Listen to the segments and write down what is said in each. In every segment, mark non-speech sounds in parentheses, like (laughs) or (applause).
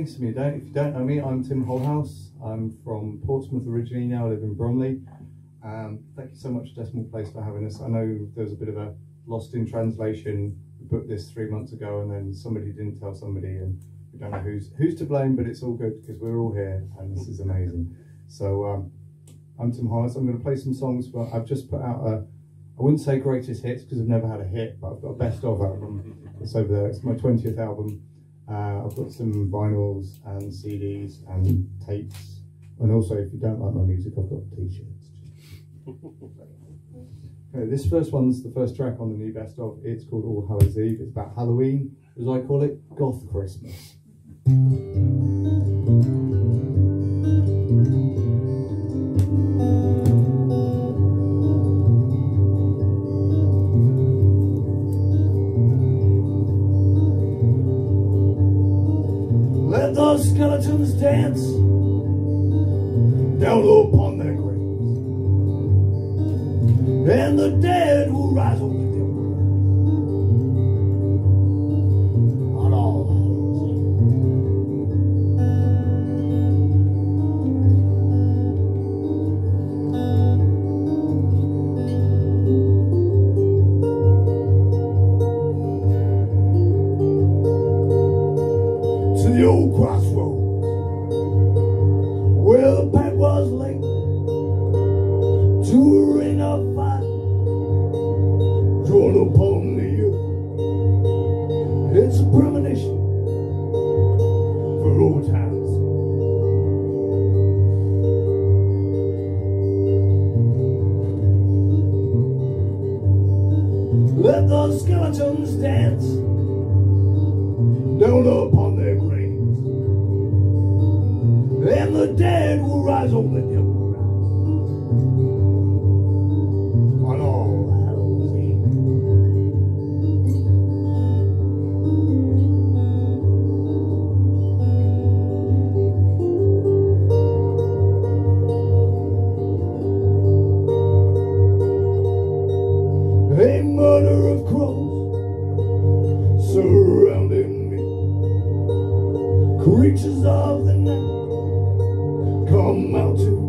Of me, don't. If you don't know me, I'm Tim Holehouse. I'm from Portsmouth originally, now I live in Bromley. Um, thank you so much, Decimal Place, for having us. I know there was a bit of a lost in translation. We booked this three months ago, and then somebody didn't tell somebody, and we don't know who's who's to blame, but it's all good because we're all here, and this is amazing. So um, I'm Tim Holehouse. I'm going to play some songs, but I've just put out a I wouldn't say greatest hits because I've never had a hit, but I've got a best of album. It's over there. It's my 20th album. Uh, I've got some vinyls and CDs and tapes. And also, if you don't like my music, I've got t-shirts. okay, (laughs) this first one's the first track on the new best of. It's called All Hallows Eve. It's about Halloween, as I call it, goth Christmas. Skeletons dance down upon their graves. And the dead will rise murder of crows surrounding me. Creatures of the night come out to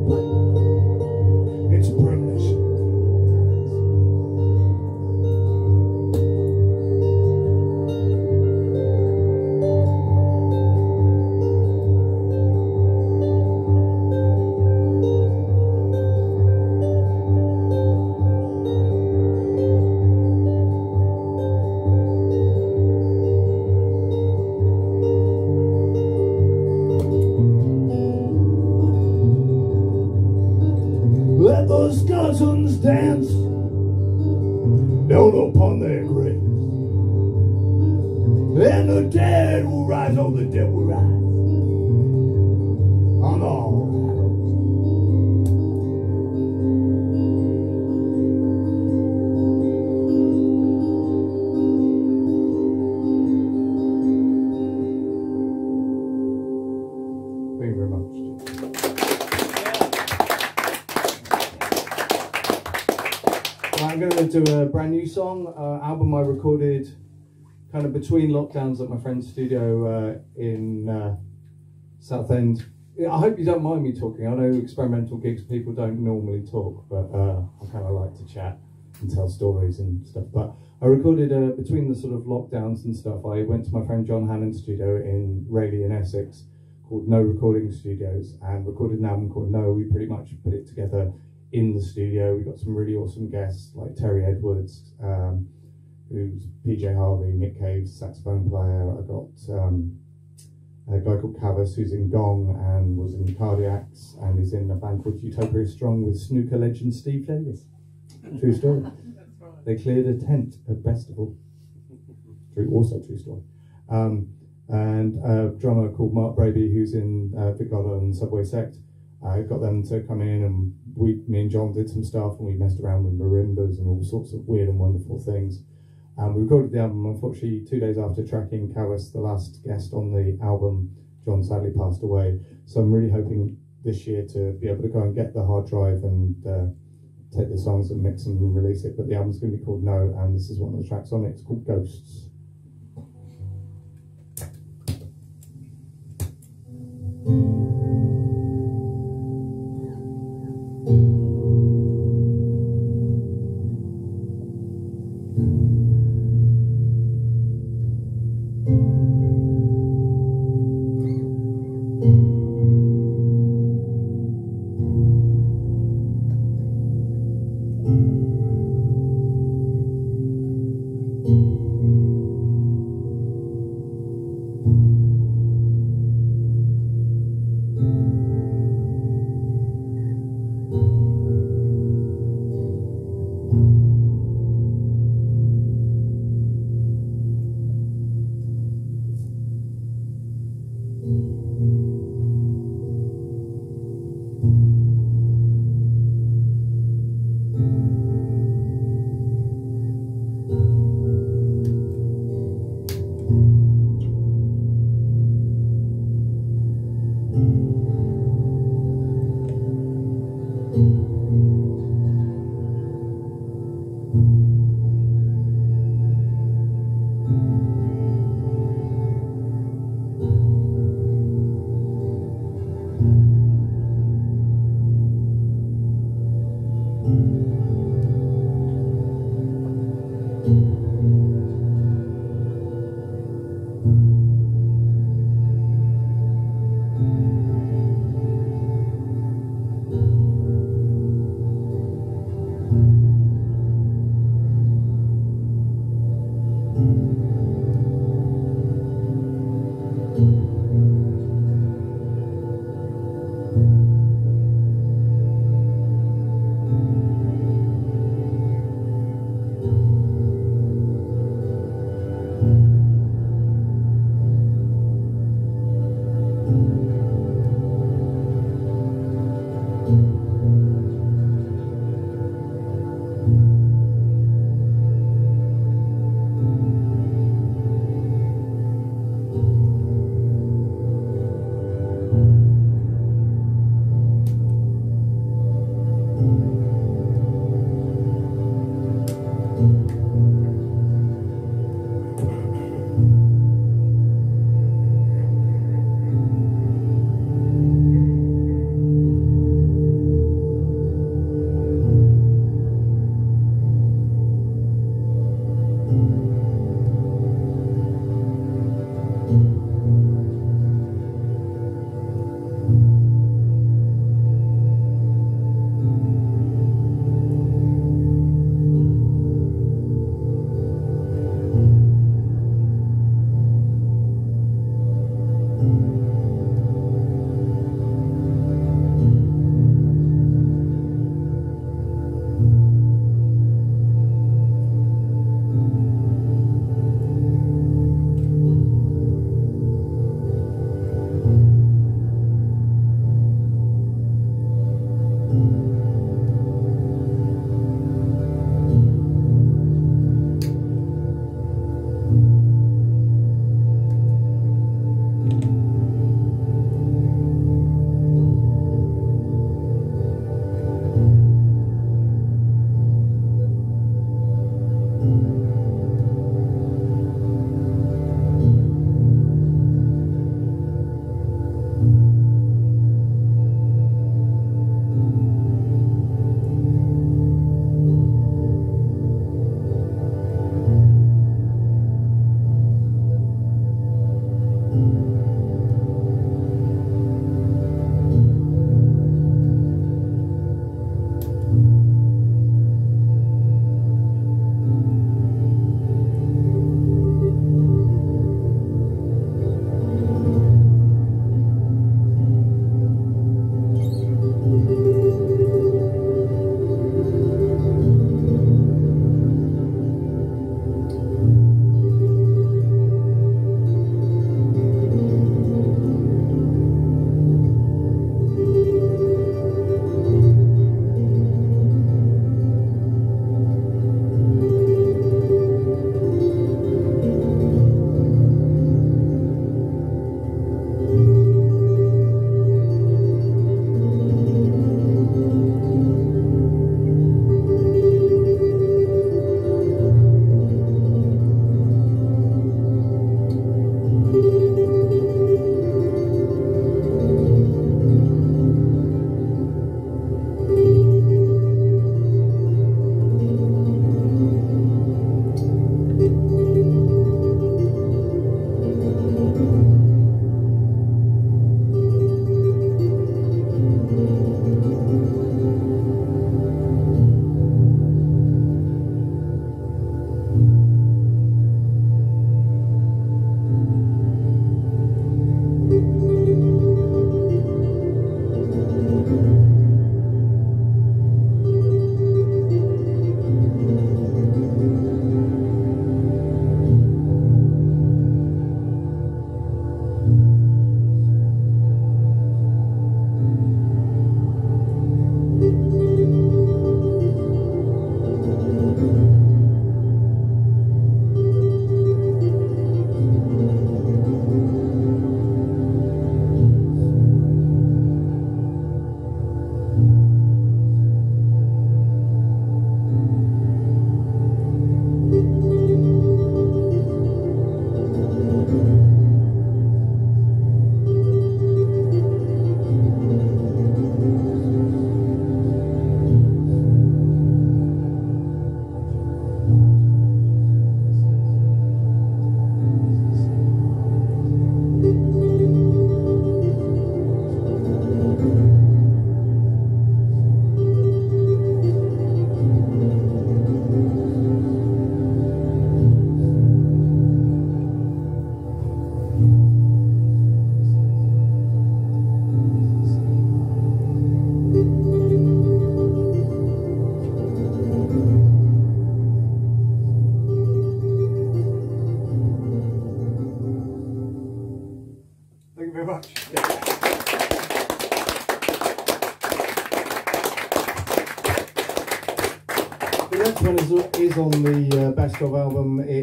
song, uh, album I recorded kind of between lockdowns at my friend's studio uh, in uh, Southend. I hope you don't mind me talking. I know experimental gigs people don't normally talk, but uh, I kind of like to chat and tell stories and stuff. But I recorded uh, between the sort of lockdowns and stuff. I went to my friend John Hannon's studio in Rayleigh in Essex called No Recording Studios and recorded an album called No. We pretty much put it together in the studio. We got some really awesome guests like Terry Edwards, um, who's PJ Harvey, Nick Cave, saxophone player. I got um, a guy called Kavus who's in Gong and was in Cardiacs and is in a band called Utopia Strong with snooker legend Steve Davis. True story. (laughs) They cleared a tent at Festival. True, also true story. Um, and a drummer called Mark Braby, who's in uh, Vic Godard and Subway Sect. I got them to come in, and we, me and John did some stuff and we messed around with marimbas and all sorts of weird and wonderful things. And we recorded the album, unfortunately, two days after tracking Kavus, the last guest on the album, John sadly passed away. So I'm really hoping this year to be able to go and get the hard drive and uh, take the songs and mix them and release it. But the album's going to be called No, and this is one of the tracks on it. It's called Ghosts.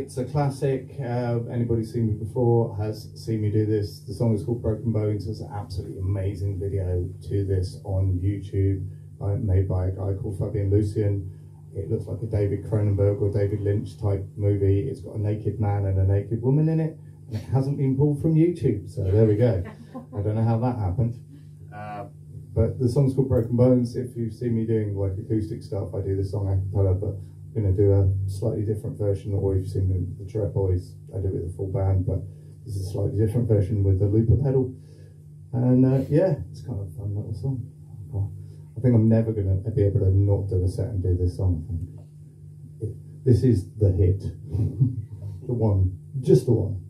It's a classic. Uh, anybody seen me before has seen me do this. The song is called Broken Bones. There's an absolutely amazing video to this on YouTube uh, made by a guy called Fabian Lucian. It looks like a David Cronenberg or David Lynch type movie. It's got a naked man and a naked woman in it, and it hasn't been pulled from YouTube. So there we go. (laughs) I don't know how that happened. Uh, but the song's called Broken Bones. If you've seen me doing like acoustic stuff, I do the song a cappella, but I'm going to do a slightly different version. Or you've seen the, the Tourette Boys, I do it with a full band, but this is a slightly different version with the looper pedal. And uh, yeah, it's kind of a fun little song. I think I'm never going to be able to not do a set and do this song. It, this is the hit. (laughs) the one. Just the one.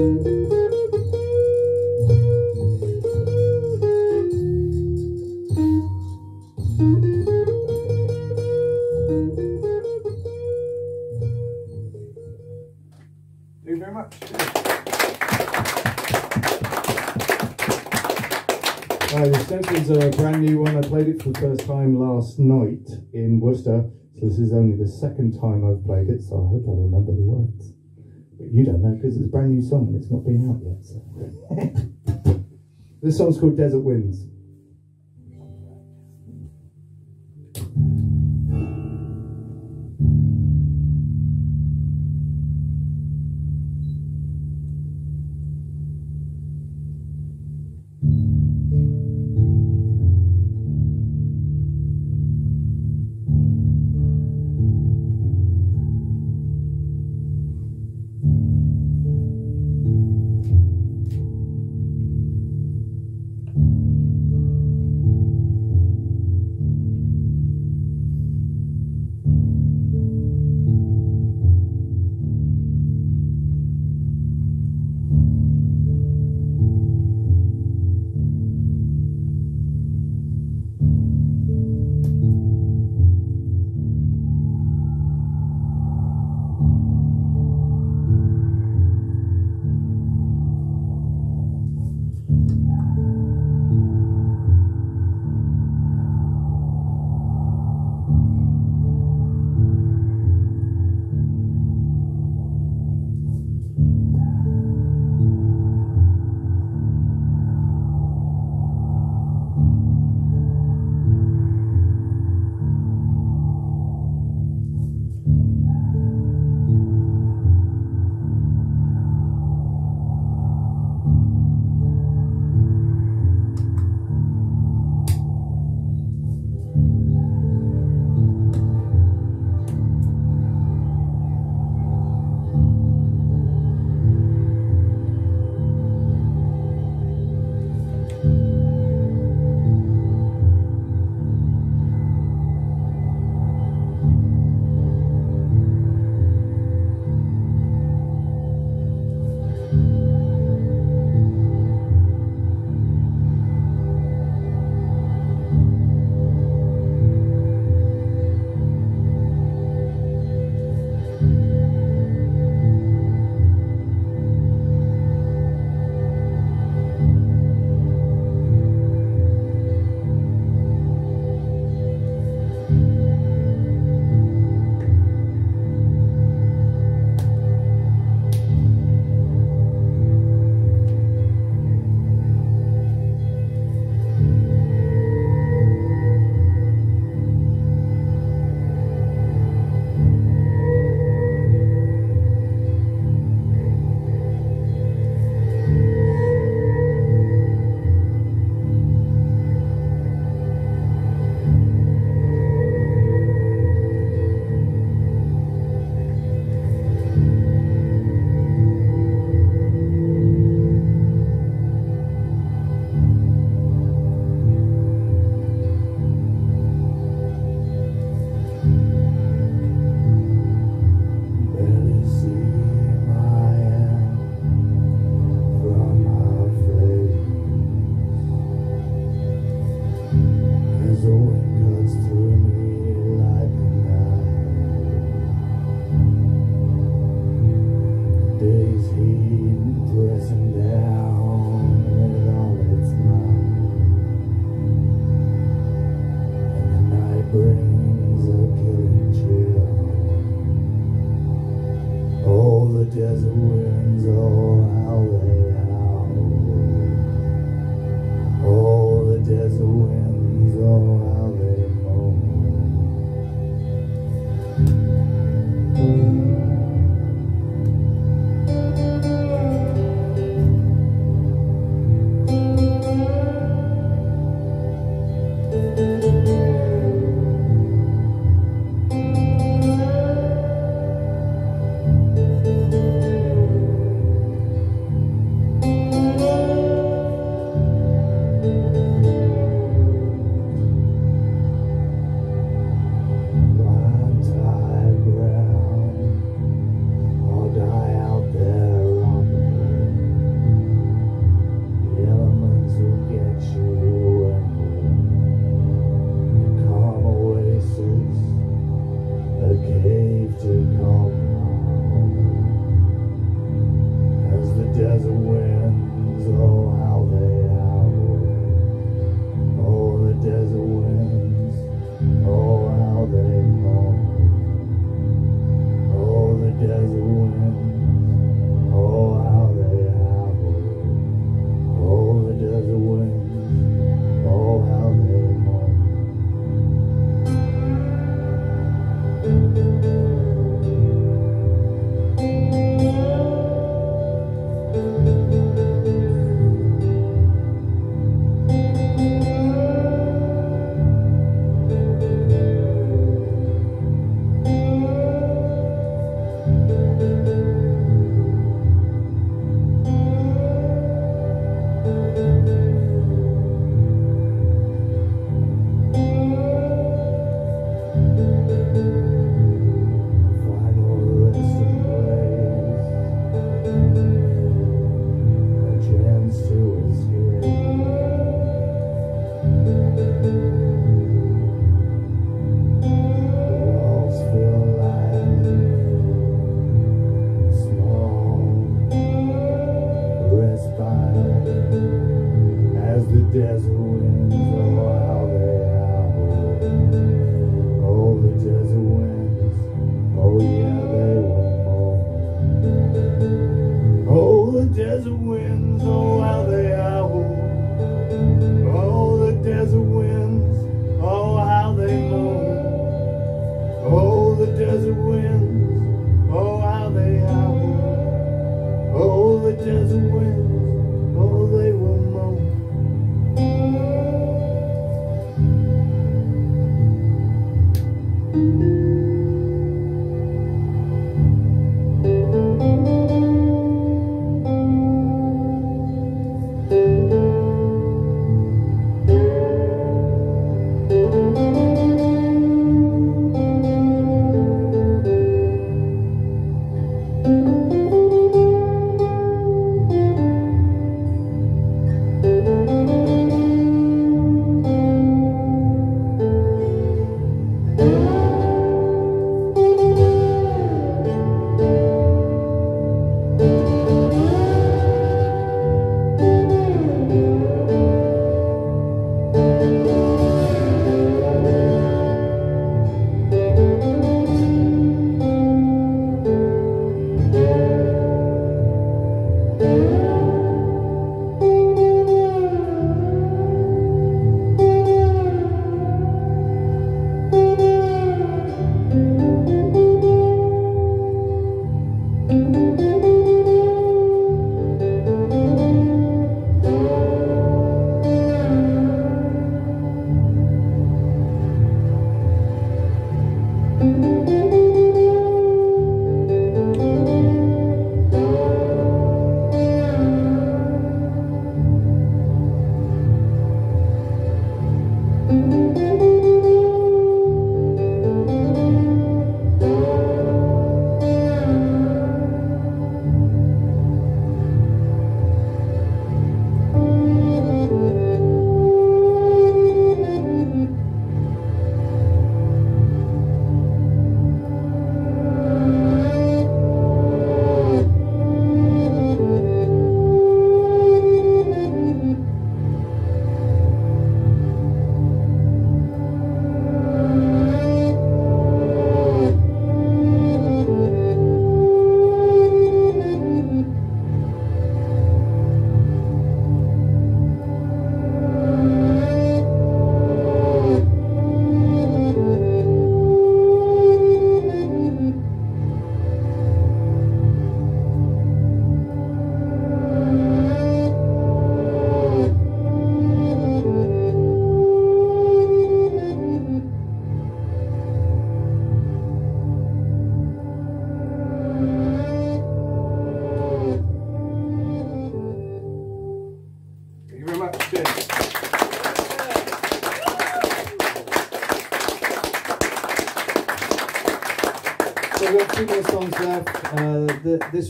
Thank you very much. Uh, the Stencil's a brand new one. I played it for the first time last night in Worcester. So this is only the second time I've played it, so I hope I remember the words. You don't know because it's a brand new song and it's not been out yet. So. (laughs) this song's called Desert Winds.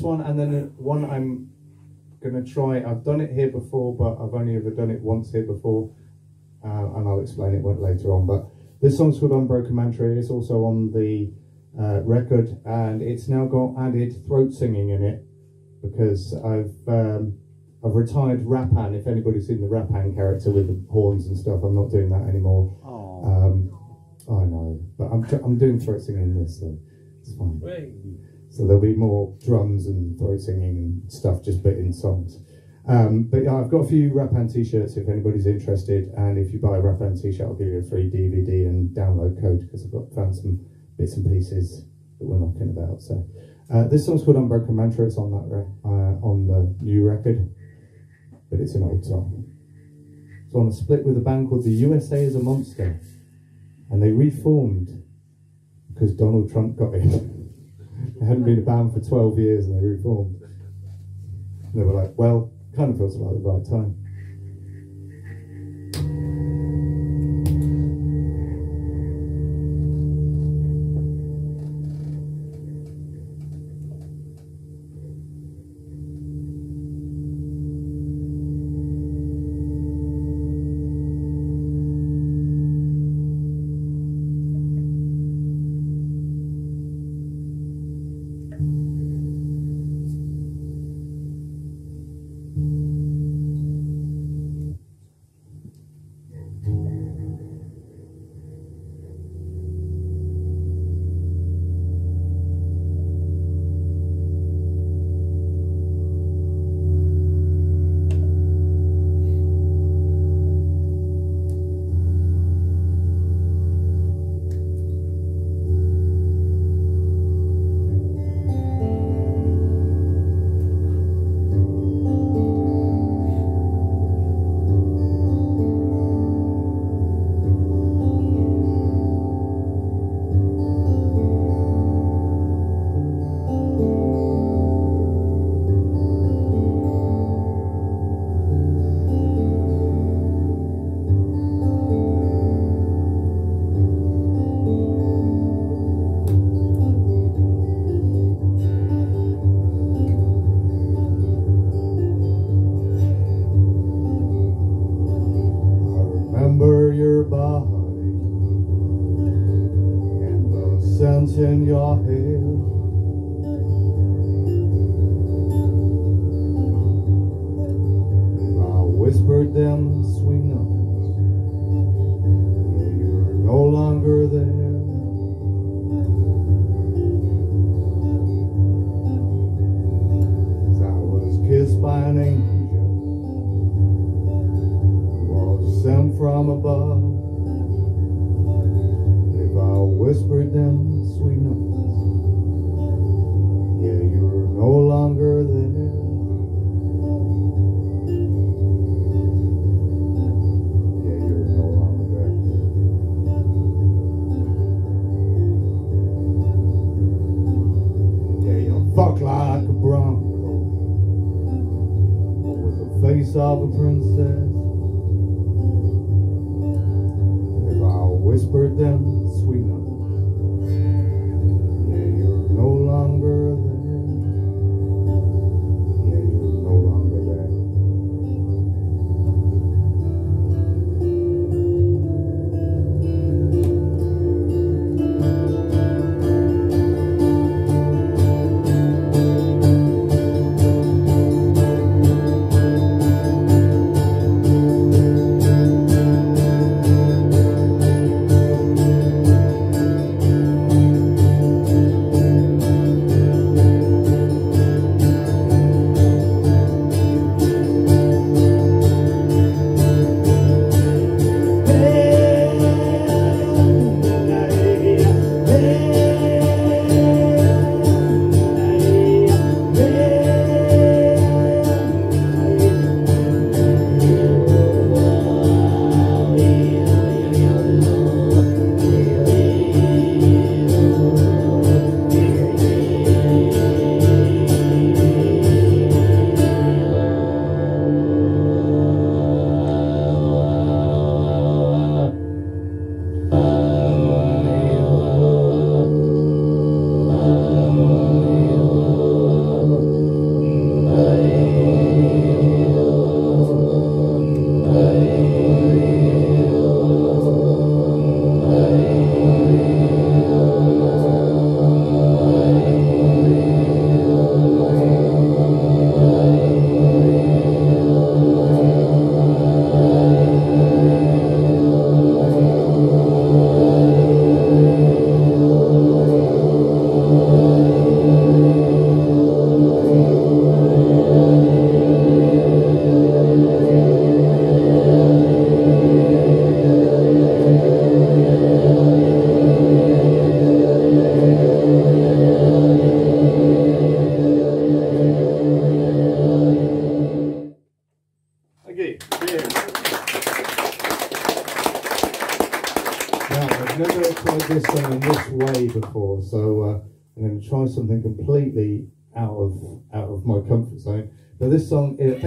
This one, and then one I'm going to try. I've done it here before, but I've only ever done it once here before, uh, and I'll explain it later on. But this song's called Unbroken Mantra. It's also on the uh, record, and it's now got added throat singing in it because I've um, I've retired Rappan. If anybody's seen the Rappan character with the horns and stuff, I'm not doing that anymore. Um, I know, but I'm I'm doing throat singing in this, so it's fine. So there'll be more drums and throat singing and stuff just put in songs. Um, but yeah, I've got a few Rappan t-shirts if anybody's interested, and if you buy a Rappan t-shirt, I'll give you a free DVD and download code because I've got found some bits and pieces that we're knocking about. So uh, this song's called Unbroken Mantra. It's on that uh, on the new record, but it's an old song. It's on a split with a band called The USA is a Monster, and they reformed because Donald Trump got in. (laughs) They hadn't been a band for 12 years and they reformed. And they were like, well, kind of feels about the right time.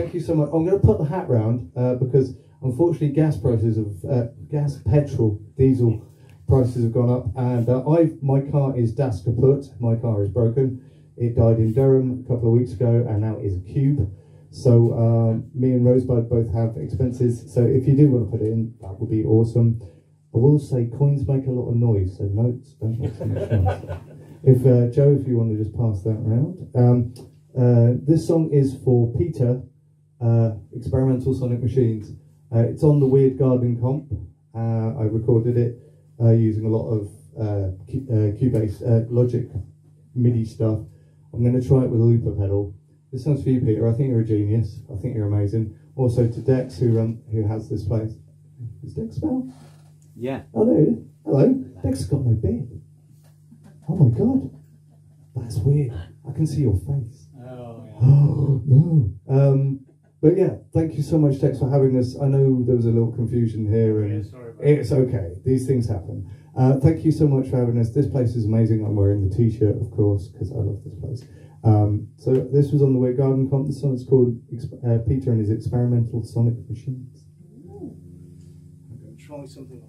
Thank you so much. I'm going to put the hat round uh, because unfortunately, gas prices of uh, gas, petrol, diesel prices have gone up, and uh, I my car is das kaput. My car is broken. It died in Durham a couple of weeks ago, and now it is a cube. So um, me and Rosebud both have expenses. So if you do want to put it in, that would be awesome. I will say coins make a lot of noise, so notes don't make so much noise. (laughs) If uh, Joe, if you want to just pass that around. Um, uh, this song is for Peter, uh, Experimental Sonic Machines. Uh, it's on the Weird Garden comp. Uh, I recorded it uh, using a lot of uh, uh, Cubase uh, Logic MIDI stuff. I'm going to try it with a looper pedal. This sounds for you, Peter. I think you're a genius. I think you're amazing. Also to Dex, who run, who has this place. Is Dex spell? Yeah. Oh, there he is. Hello. Dex has got no beard. Oh my god. That's weird. I can see your face. Oh, yeah. Oh (gasps) no. Um, but yeah, thank you so much, Dex, for having us. I know there was a little confusion here, and sorry about it's okay. These things happen. Uh, thank you so much for having us. This place is amazing. I'm wearing the T-shirt, of course, because I love this place. Um, so this was on the Weird Garden Comp. The song is called uh, Peter and His Experimental Sonic Machines. I'm going to try something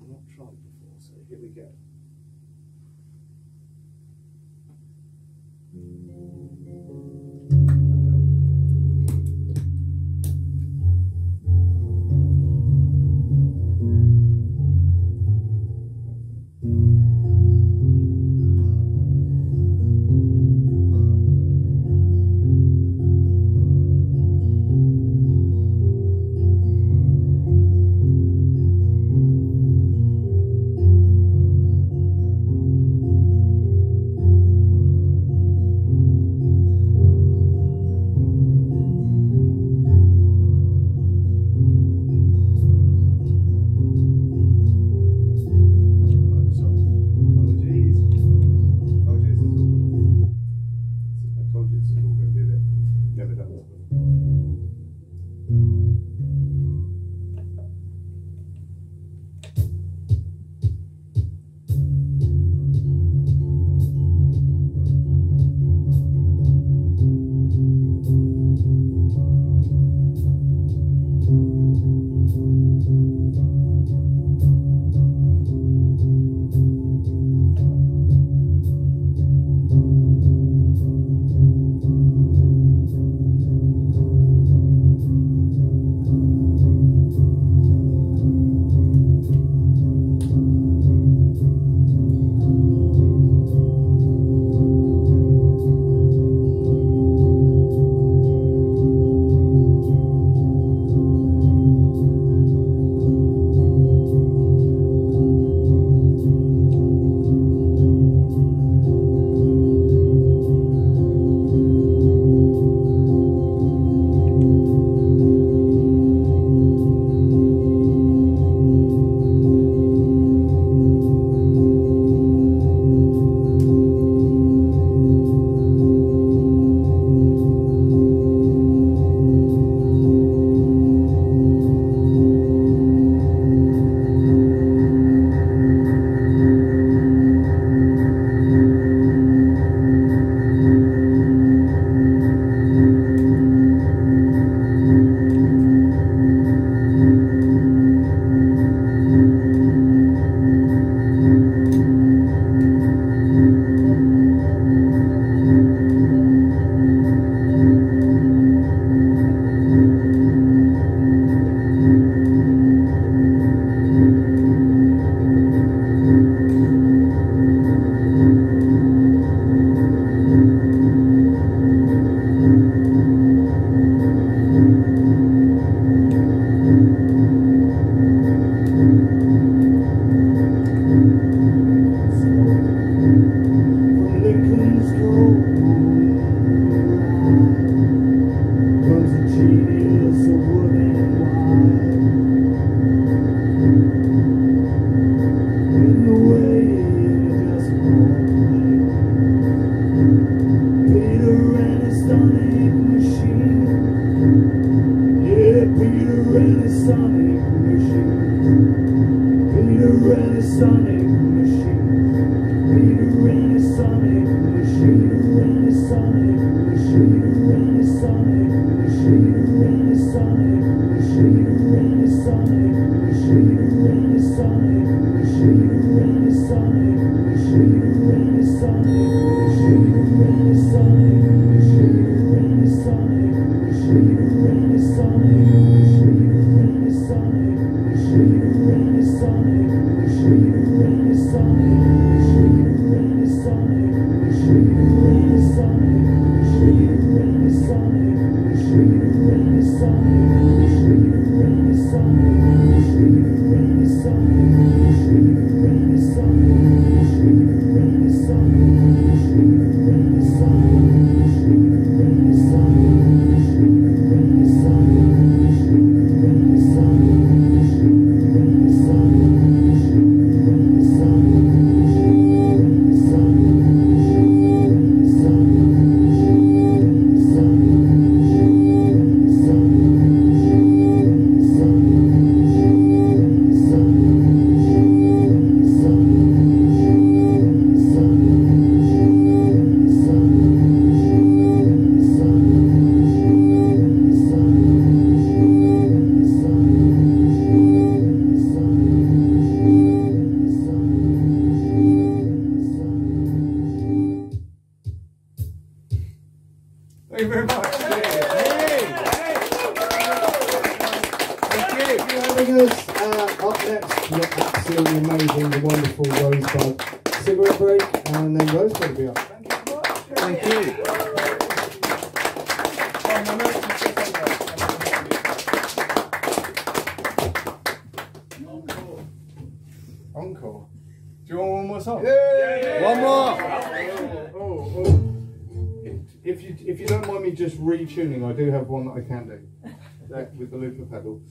that, looper pedal.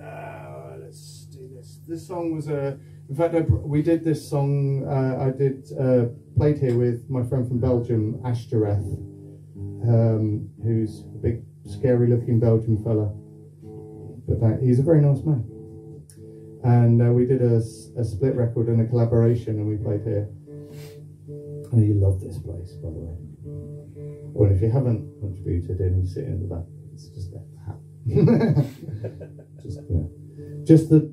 Uh, let's do this. This song was a. Uh, in fact, I, we did this song. Uh, I did uh, played here with my friend from Belgium, Ashtoreth, um, who's a big, scary-looking Belgian fella. But uh, he's a very nice man. And uh, we did a, a split record and a collaboration, and we played here. And he loved this place, by the way. Well, if you haven't contributed and you sit in the back, it's just that. (laughs) just, yeah. just the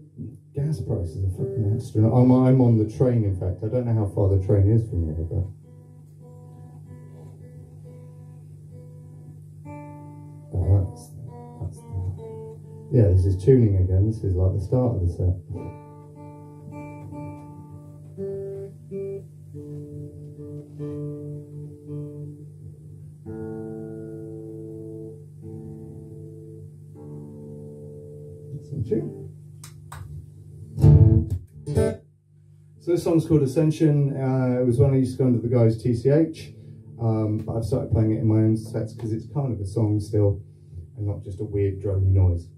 gas prices are fucking astronomical. I'm, I'm on the train, in fact. I don't know how far the train is from here, but. Oh, that's, that's yeah, this is tuning again. This is like the start of the set. So this song's called Ascension. Uh, it was one I used to go under the guise TCH, um, but I've started playing it in my own sets because it's kind of a song still, and not just a weird drony noise.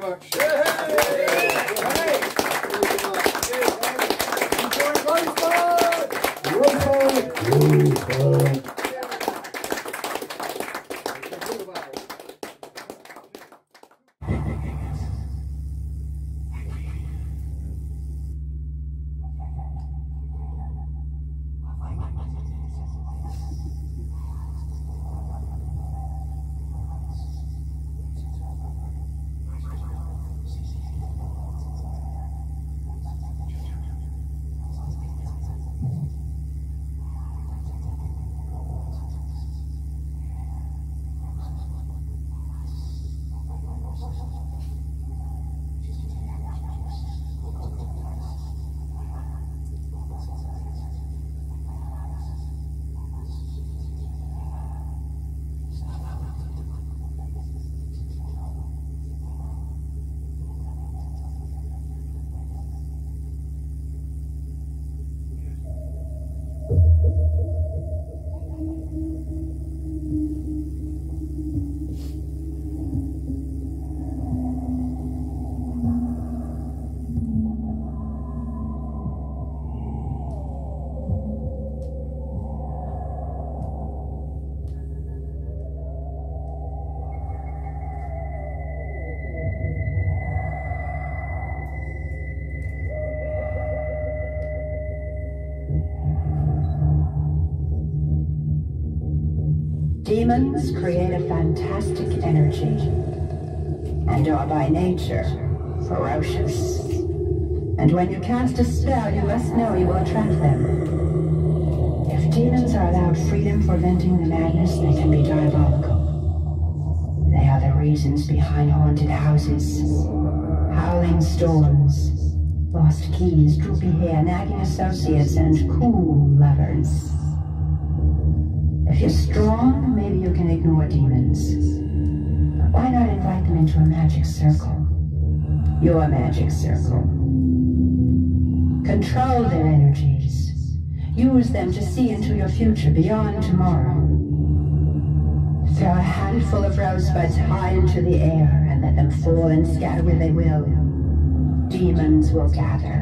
very much. Yay! Demons create a fantastic energy and are by nature ferocious. And when you cast a spell, you must know you will attract them. If demons are allowed freedom for venting the madness, they can be diabolical. They are the reasons behind haunted houses, howling storms, lost keys, droopy hair, nagging associates, and cool lovers. If you're strong, maybe you can ignore demons. Why not invite them into a magic circle? Your magic circle. Control their energies. Use them to see into your future beyond tomorrow. Throw a handful of rosebuds high into the air and let them fall and scatter where they will. Demons will gather.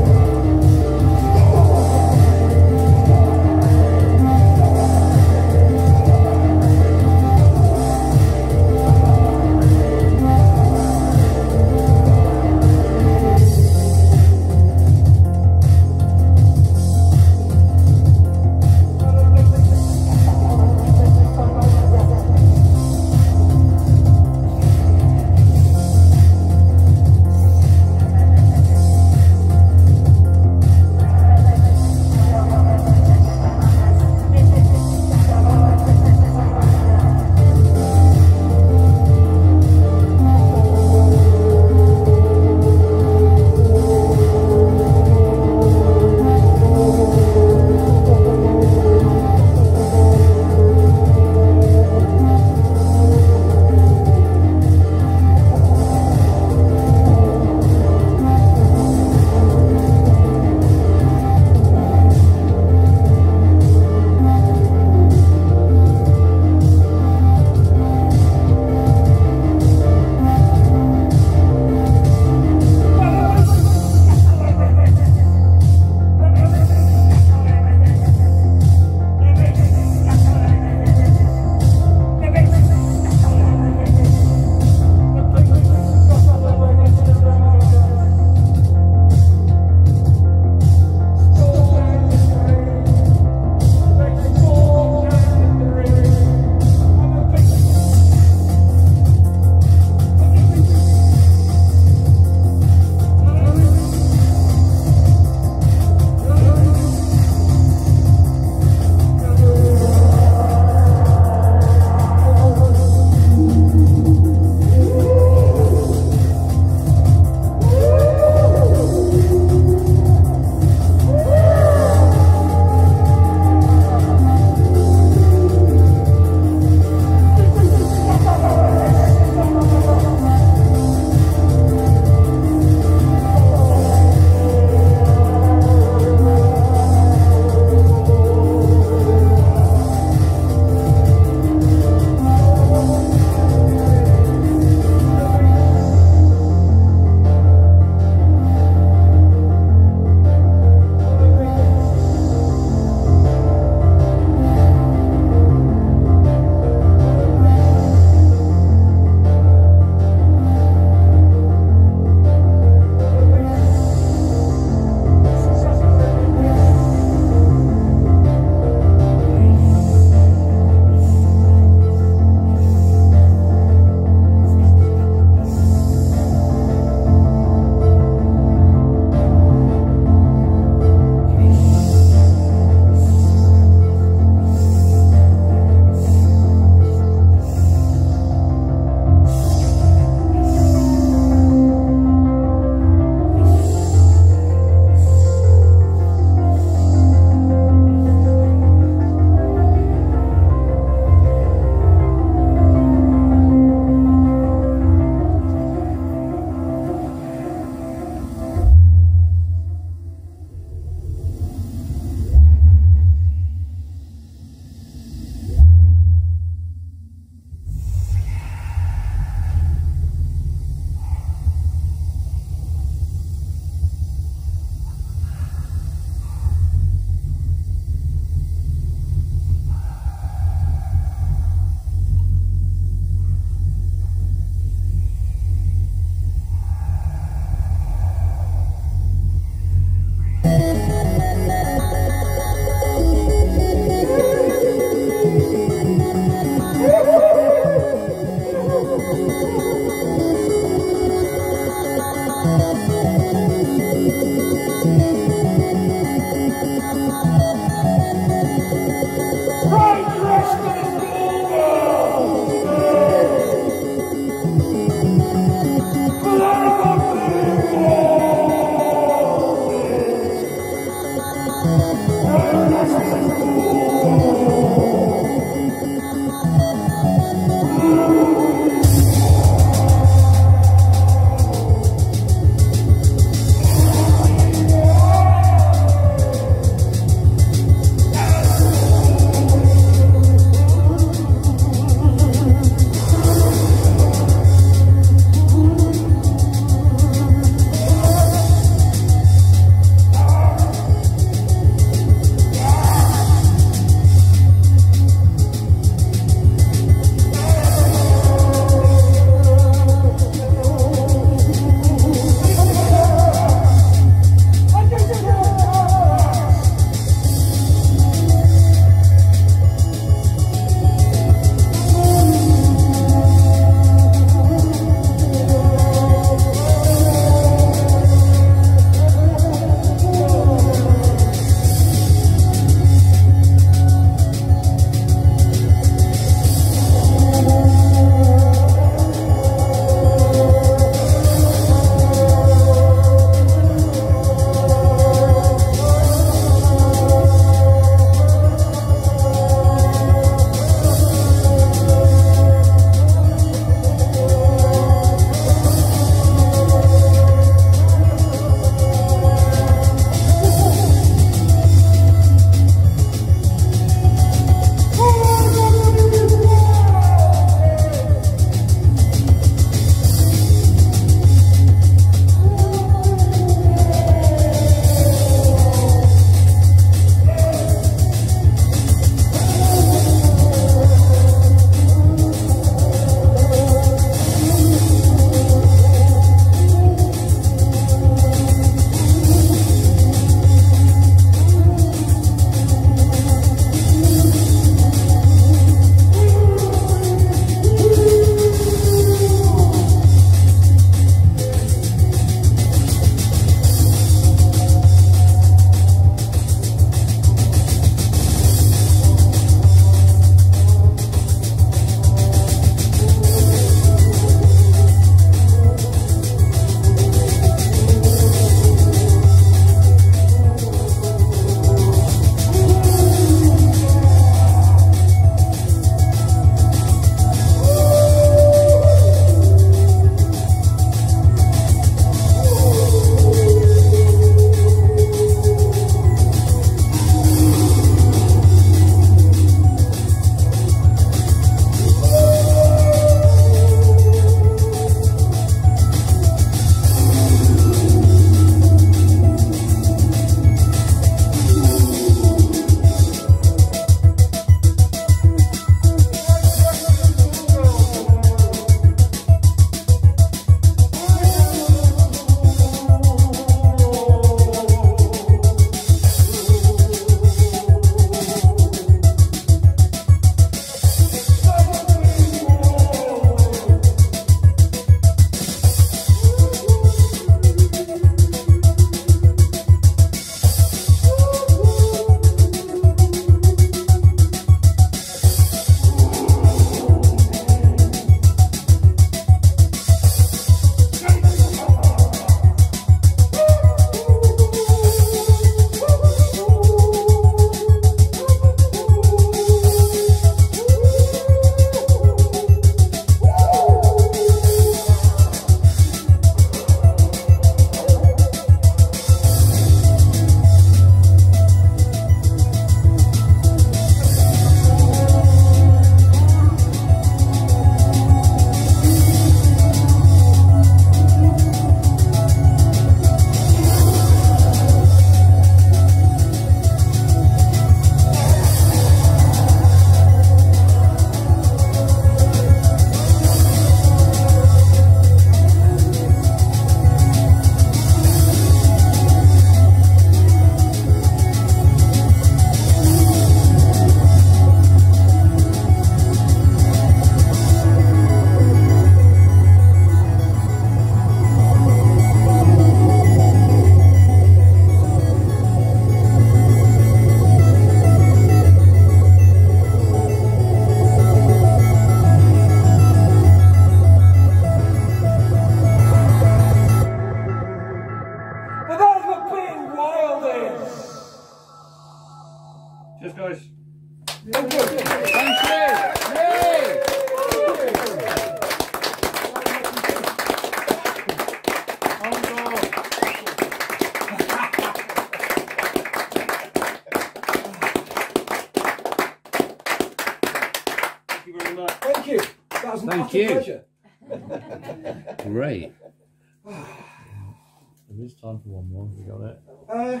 There is for one more. We got it. Uh,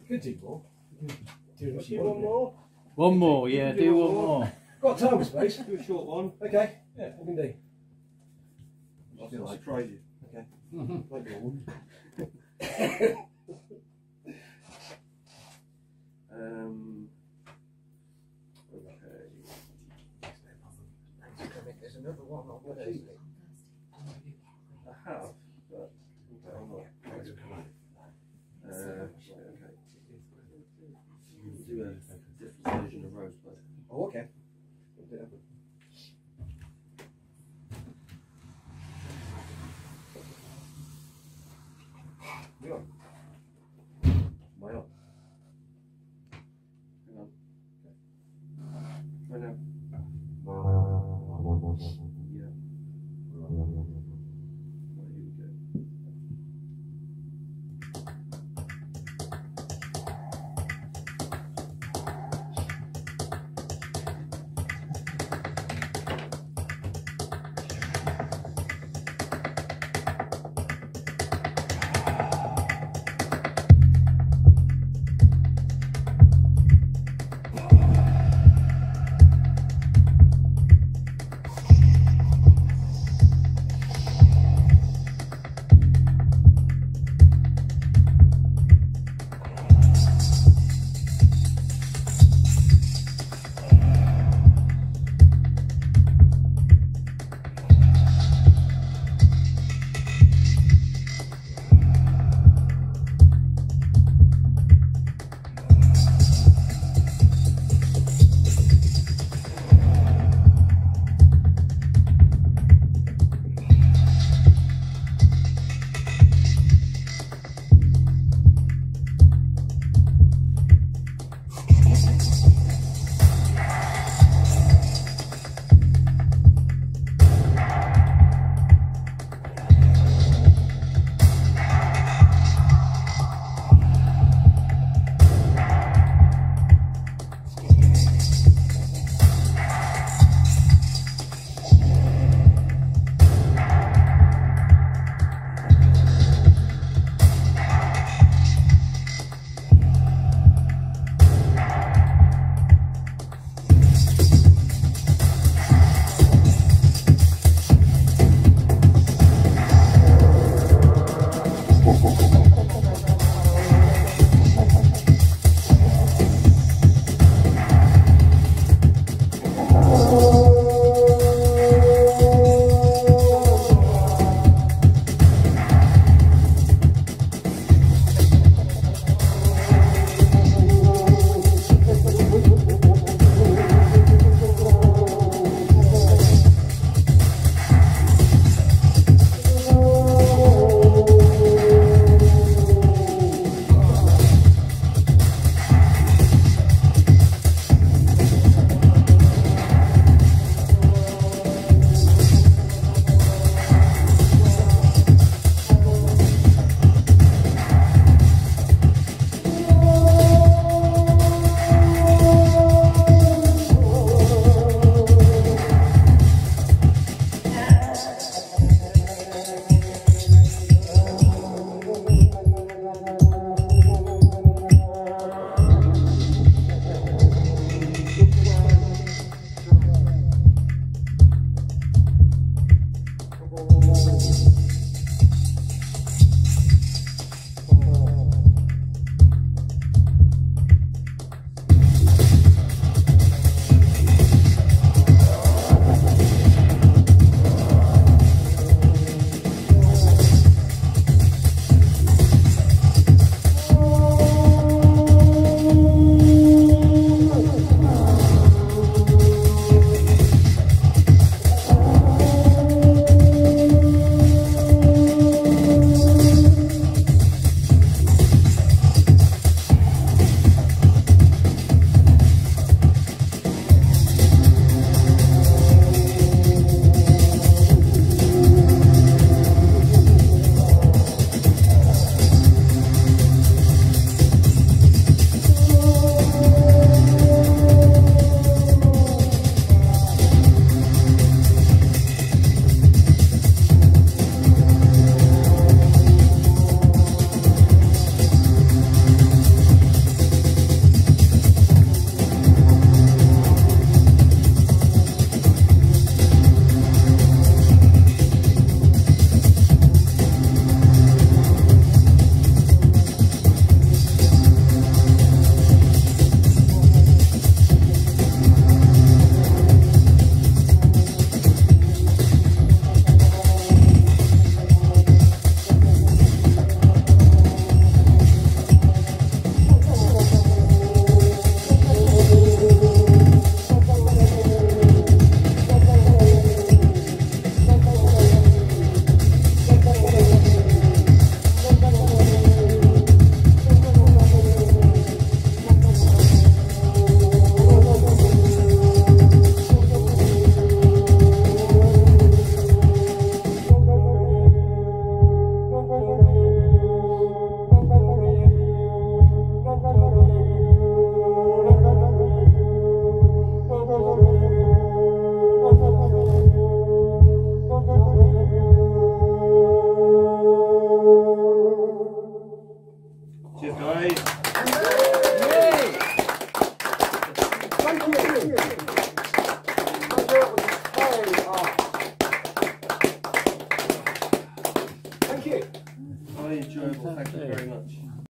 you could do more. You do what Do want. one more. One more, yeah. Do one more. Got time and space. Do a short one. Okay. Yeah, we can do. I'll still surprise you. Okay. Might be a one.